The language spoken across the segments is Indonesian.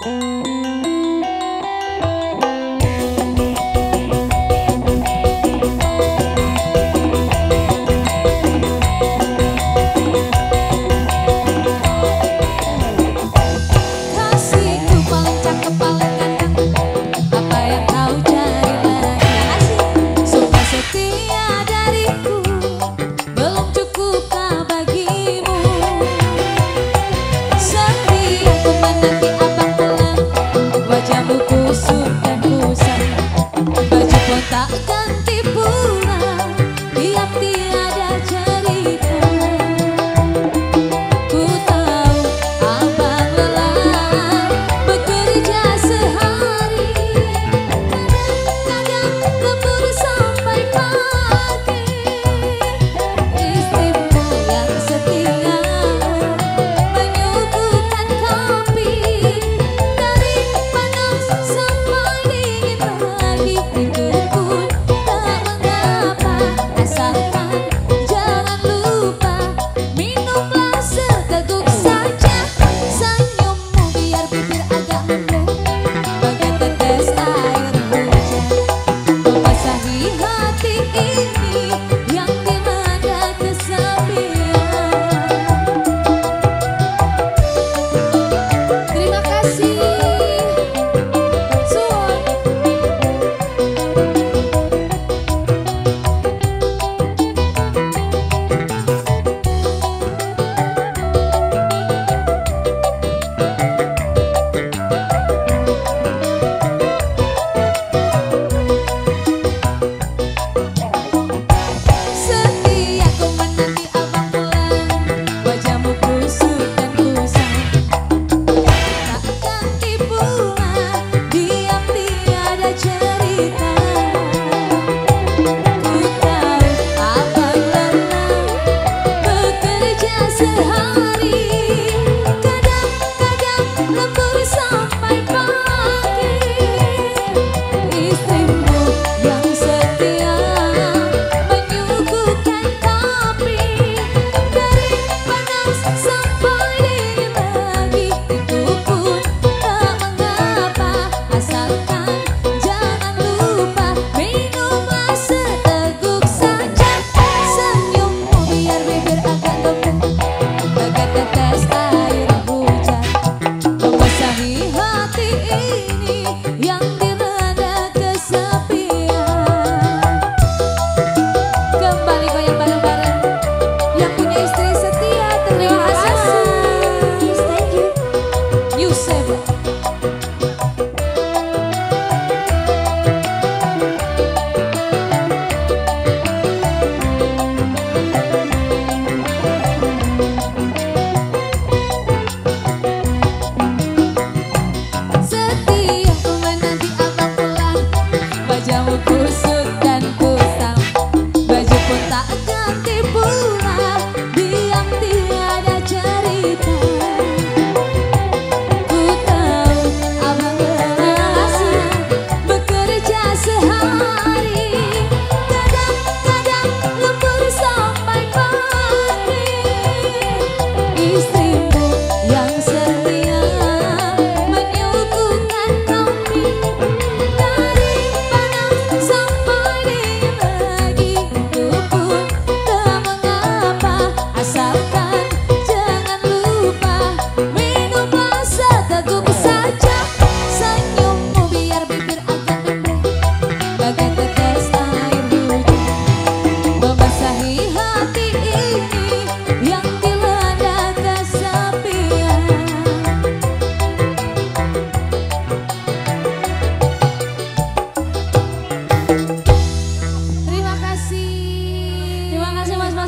Música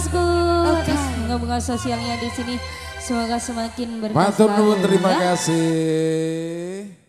bunga-bunga sosialnya di sini semoga semakin berkah. Matur nuwun terima kasih.